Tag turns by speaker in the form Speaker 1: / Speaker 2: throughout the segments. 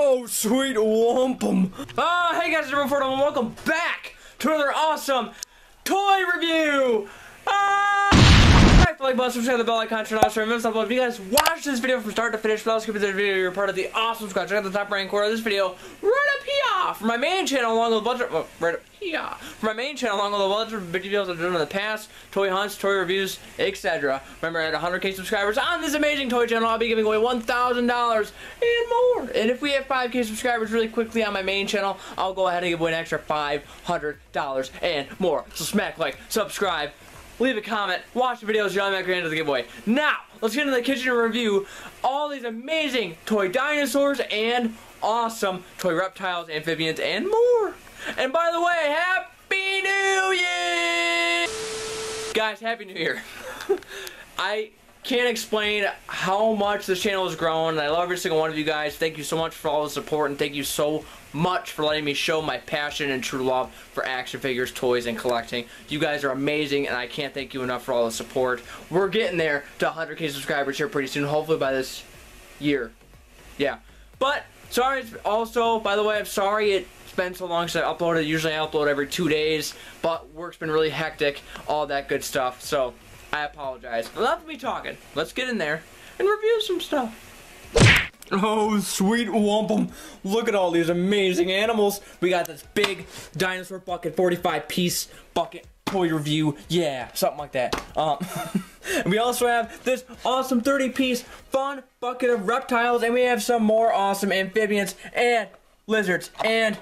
Speaker 1: Oh, sweet wampum. Ah, hey guys, it's Ford, and welcome back to another awesome toy review. Ah! The like button, subscribe to the bell icon, turn on remember stuff. If you guys watch this video from start to finish, without skipping this video, you're part of the awesome squad. Check out the top right corner of this video, right up here, for my main channel, along with a bunch of, right up here, for my main channel, along with a bunch of videos I've done in the past, toy hunts, toy reviews, etc. Remember, at 100k subscribers on this amazing toy channel, I'll be giving away $1,000 and more. And if we have 5k subscribers really quickly on my main channel, I'll go ahead and give away an extra $500 and more. So smack like, subscribe, leave a comment, watch the videos, you're automatically into the giveaway. Now, let's get into the kitchen and review all these amazing toy dinosaurs and awesome toy reptiles, amphibians, and more. And by the way, Happy New Year! Guys, Happy New Year. I can't explain how much this channel has grown, and I love every single one of you guys. Thank you so much for all the support, and thank you so much for letting me show my passion and true love for action figures, toys, and collecting. You guys are amazing, and I can't thank you enough for all the support. We're getting there to 100k subscribers here pretty soon, hopefully by this year. Yeah. But, sorry, also, by the way, I'm sorry it's been so long since I uploaded. Usually I upload every two days, but work's been really hectic, all that good stuff. So, I apologize. Enough of me talking. Let's get in there and review some stuff. Oh, sweet wampum. Look at all these amazing animals. We got this big dinosaur bucket, 45 piece bucket toy review. Yeah, something like that. Um, we also have this awesome 30 piece fun bucket of reptiles. And we have some more awesome amphibians and lizards and,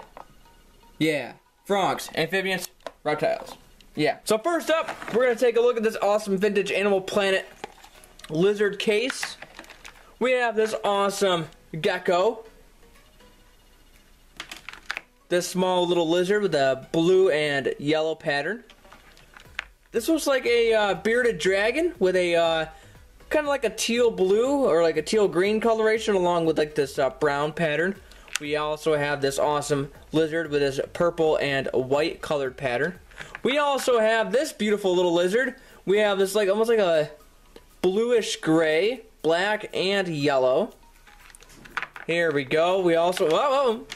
Speaker 1: yeah, frogs, amphibians, reptiles. Yeah. So first up, we're going to take a look at this awesome vintage Animal Planet lizard case we have this awesome gecko. This small little lizard with a blue and yellow pattern. This looks like a uh, bearded dragon with a uh, kind of like a teal blue or like a teal green coloration along with like this uh, brown pattern. We also have this awesome lizard with this purple and white colored pattern. We also have this beautiful little lizard. We have this like almost like a bluish gray black and yellow. Here we go. We also oh,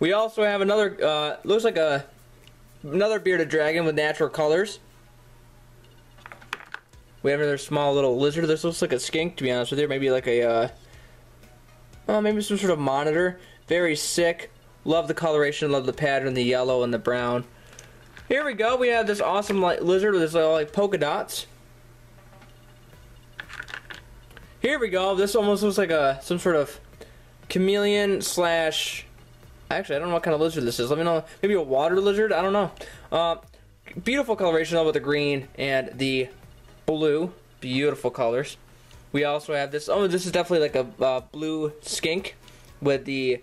Speaker 1: we also have another uh, looks like a another bearded dragon with natural colors. We have another small little lizard. This looks like a skink, to be honest with you. Maybe like a, uh, oh, maybe some sort of monitor. Very sick. Love the coloration. Love the pattern, the yellow and the brown. Here we go. We have this awesome like, lizard with this uh, like polka dots. Here we go. This almost looks like a some sort of chameleon slash. Actually, I don't know what kind of lizard this is. Let me know. Maybe a water lizard. I don't know. Uh, beautiful coloration though with the green and the blue. Beautiful colors. We also have this. Oh, this is definitely like a uh, blue skink with the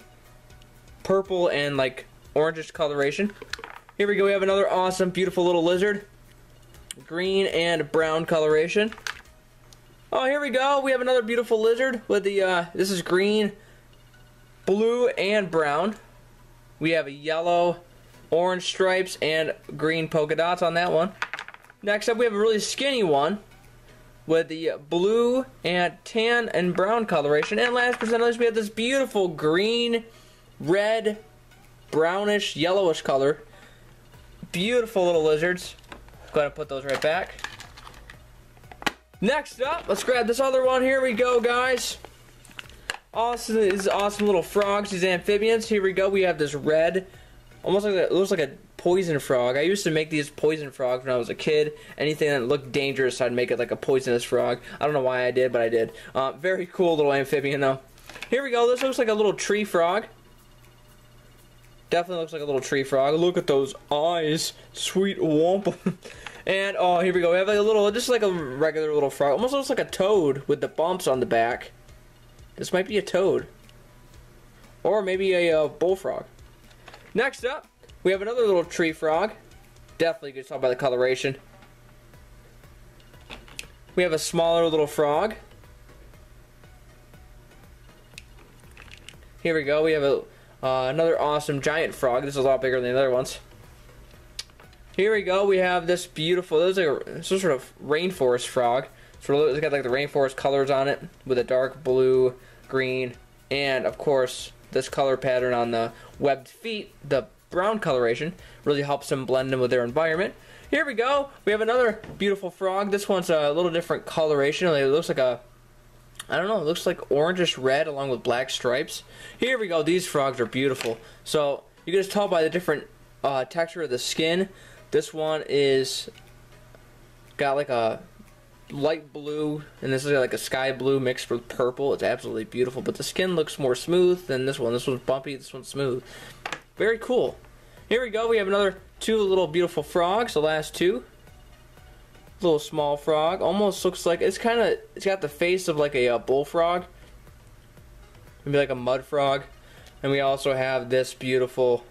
Speaker 1: purple and like orangish coloration. Here we go. We have another awesome, beautiful little lizard. Green and brown coloration. Oh, here we go. We have another beautiful lizard with the, uh, this is green, blue, and brown. We have a yellow, orange stripes, and green polka dots on that one. Next up, we have a really skinny one with the blue and tan and brown coloration. And last but not least, we have this beautiful green, red, brownish, yellowish color. Beautiful little lizards. Go ahead and put those right back. Next up, let's grab this other one. Here we go, guys. Awesome, these awesome little frogs, these amphibians. Here we go. We have this red, almost like a, it looks like a poison frog. I used to make these poison frogs when I was a kid. Anything that looked dangerous, I'd make it like a poisonous frog. I don't know why I did, but I did. Uh, very cool little amphibian, though. Here we go. This looks like a little tree frog. Definitely looks like a little tree frog. Look at those eyes. Sweet womp. And oh, here we go. We have like a little, just like a regular little frog. Almost looks like a toad with the bumps on the back. This might be a toad. Or maybe a uh, bullfrog. Next up, we have another little tree frog. Definitely can tell by the coloration. We have a smaller little frog. Here we go. We have a uh, another awesome giant frog. This is a lot bigger than the other ones. Here we go. We have this beautiful. This is like a some sort of rainforest frog. So it's got like the rainforest colors on it with a dark blue, green, and of course this color pattern on the webbed feet, the brown coloration, really helps them blend in with their environment. Here we go. We have another beautiful frog. This one's a little different coloration. It looks like a, I don't know, it looks like orangish red along with black stripes. Here we go. These frogs are beautiful. So you can just tell by the different uh, texture of the skin. This one is got like a light blue, and this is like a sky blue mixed with purple. It's absolutely beautiful, but the skin looks more smooth than this one. This one's bumpy, this one's smooth. Very cool. Here we go, we have another two little beautiful frogs, the last two. Little small frog, almost looks like, it's kind of, it's got the face of like a uh, bullfrog. Maybe like a mud frog. And we also have this beautiful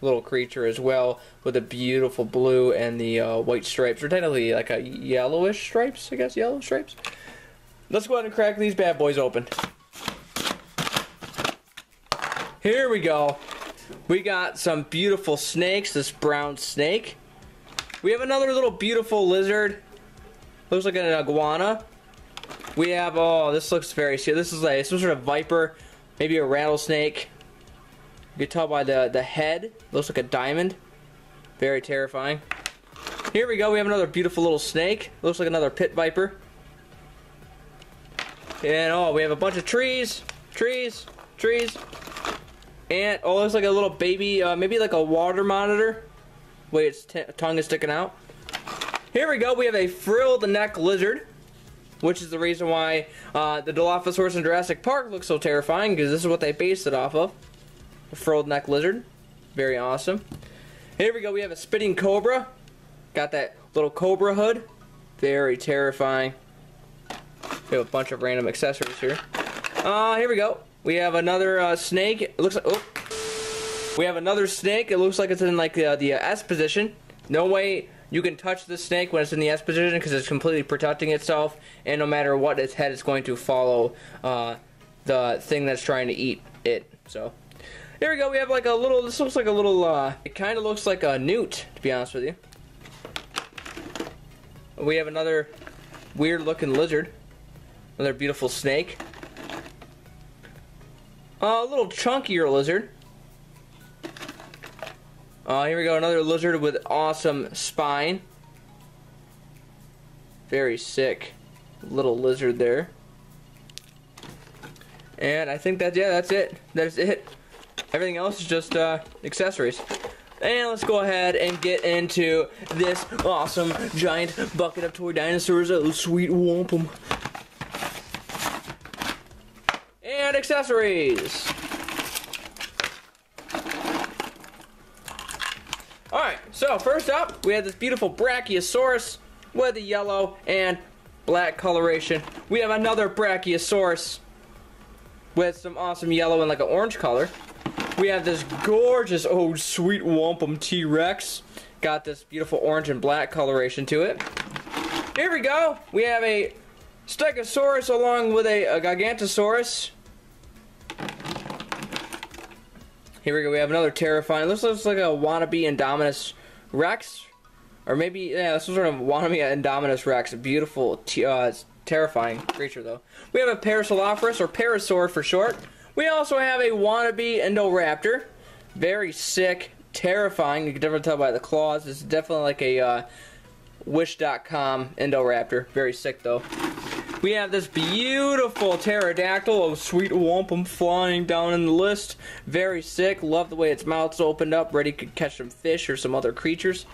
Speaker 1: little creature as well with the beautiful blue and the uh, white stripes. Or technically like a yellowish stripes, I guess, yellow stripes. Let's go ahead and crack these bad boys open. Here we go. We got some beautiful snakes, this brown snake. We have another little beautiful lizard. Looks like an iguana. We have, oh, this looks very, see, this is like some sort of viper, maybe a rattlesnake. You can tell by the, the head. Looks like a diamond. Very terrifying. Here we go. We have another beautiful little snake. Looks like another pit viper. And oh, we have a bunch of trees. Trees. Trees. And oh, looks like a little baby, uh, maybe like a water monitor. Wait, its tongue is sticking out. Here we go. We have a frilled neck lizard which is the reason why uh, the Dilophosaurus in Jurassic Park looks so terrifying because this is what they based it off of. Frilled neck lizard. Very awesome. Here we go. We have a spitting cobra. Got that little cobra hood. Very terrifying. We have a bunch of random accessories here. Uh, here we go. We have another uh, snake. It looks like, oh. We have another snake. It looks like it's in like the uh, S position. No way you can touch the snake when it's in the S position because it's completely protecting itself. And no matter what its head is going to follow uh, the thing that's trying to eat it. So here we go. We have like a little. This looks like a little. Uh, it kind of looks like a newt, to be honest with you. We have another weird-looking lizard. Another beautiful snake. Uh, a little chunkier lizard. Uh, here we go. Another lizard with awesome spine. Very sick little lizard there. And I think that's yeah, that's it. That's it. Everything else is just uh, accessories. And let's go ahead and get into this awesome giant bucket of toy dinosaurs. Oh, sweet wampum. And accessories. So first up, we have this beautiful Brachiosaurus with the yellow and black coloration. We have another Brachiosaurus with some awesome yellow and like an orange color. We have this gorgeous, oh, sweet wampum T-Rex. Got this beautiful orange and black coloration to it. Here we go. We have a Stegosaurus along with a, a Gigantosaurus. Here we go. We have another terrifying. This looks like a wannabe Indominus Rex. Or maybe, yeah, this is sort of wannabe Indominus Rex. A beautiful, uh, terrifying creature, though. We have a Parasaurolophus, or Parasaur for short. We also have a wannabe Indoraptor. Very sick, terrifying. You can definitely tell by the claws. It's definitely like a uh, Wish.com Indoraptor. Very sick, though. We have this beautiful pterodactyl, oh sweet wampum flying down in the list. Very sick. Love the way its mouth's opened up, ready to catch some fish or some other creatures.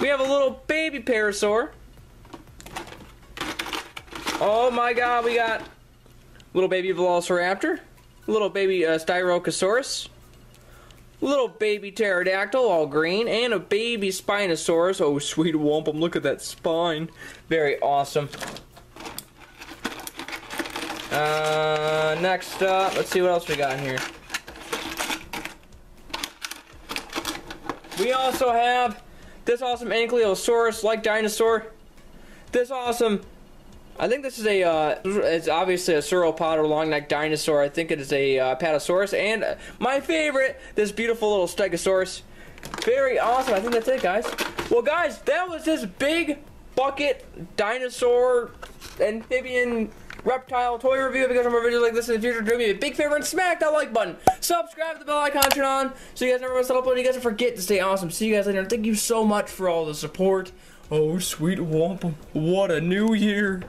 Speaker 1: We have a little baby parasaur. Oh my god, we got little baby Velociraptor, little baby uh, Styracosaurus, little baby pterodactyl, all green, and a baby Spinosaurus. Oh, sweet wampum, look at that spine. Very awesome. Uh, next up, let's see what else we got here. We also have this awesome Ankylosaurus-like dinosaur. This awesome I think this is a, uh, it's obviously a sauropod or long neck dinosaur. I think it is a uh, Patasaurus. And uh, my favorite, this beautiful little Stegosaurus. Very awesome. I think that's it, guys. Well, guys, that was this big bucket dinosaur amphibian reptile toy review. If you guys want more videos like this in the future, do me a big favor and smack that like button. Subscribe the bell icon, turn on so you guys never miss an upload. You guys forget to stay awesome. See you guys later. Thank you so much for all the support. Oh, sweet wampum. What a new year.